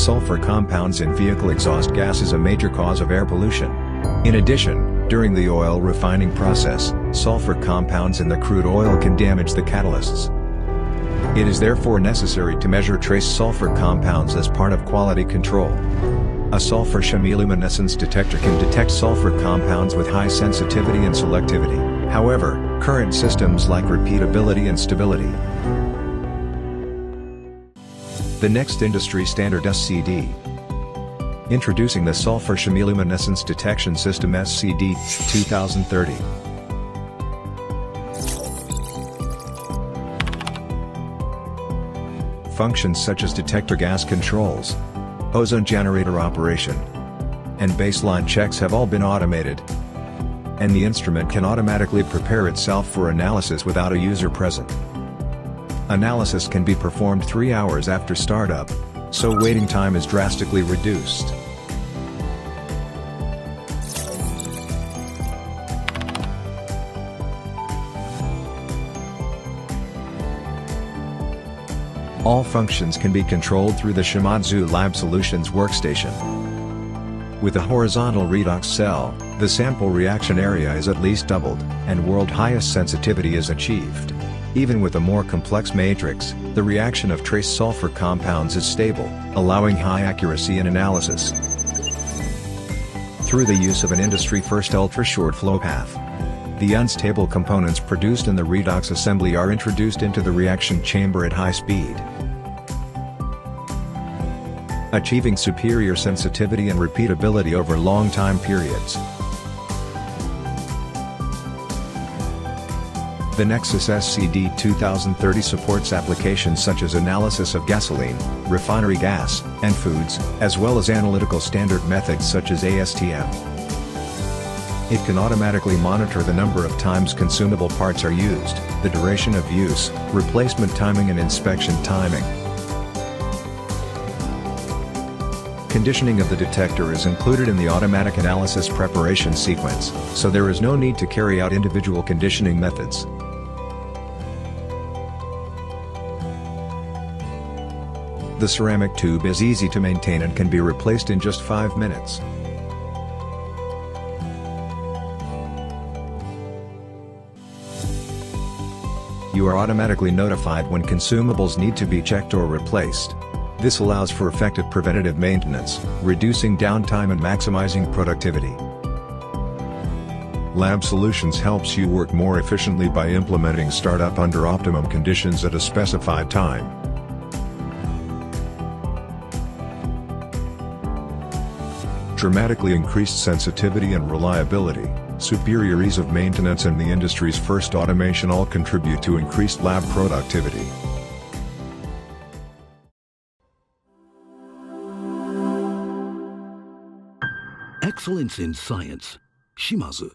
Sulfur compounds in vehicle exhaust gas is a major cause of air pollution. In addition, during the oil refining process, sulfur compounds in the crude oil can damage the catalysts. It is therefore necessary to measure trace sulfur compounds as part of quality control. A sulfur chemiluminescence detector can detect sulfur compounds with high sensitivity and selectivity, however, current systems lack repeatability and stability. The next industry standard SCD. Introducing the Sulfur Chemiluminescence Detection System SCD 2030. Functions such as detector gas controls, ozone generator operation, and baseline checks have all been automated. And the instrument can automatically prepare itself for analysis without a user present. Analysis can be performed 3 hours after startup, so waiting time is drastically reduced. All functions can be controlled through the Shimadzu Lab Solutions workstation. With a horizontal redox cell, the sample reaction area is at least doubled, and world highest sensitivity is achieved. Even with a more complex matrix, the reaction of trace sulfur compounds is stable, allowing high accuracy in analysis. Through the use of an industry-first ultra-short flow path, the unstable components produced in the redox assembly are introduced into the reaction chamber at high speed. Achieving superior sensitivity and repeatability over long time periods. The Nexis SCD 2030 supports applications such as analysis of gasoline, refinery gas, and foods, as well as analytical standard methods such as ASTM. It can automatically monitor the number of times consumable parts are used, the duration of use, replacement timing and inspection timing. Conditioning of the detector is included in the automatic analysis preparation sequence, so there is no need to carry out individual conditioning methods. The ceramic tube is easy to maintain and can be replaced in just 5 minutes. You are automatically notified when consumables need to be checked or replaced. This allows for effective preventative maintenance, reducing downtime and maximizing productivity. Lab Solutions helps you work more efficiently by implementing startup under optimum conditions at a specified time. Dramatically increased sensitivity and reliability superior ease of maintenance and the industry's first automation all contribute to increased lab productivity. Excellence in science. Shimadzu.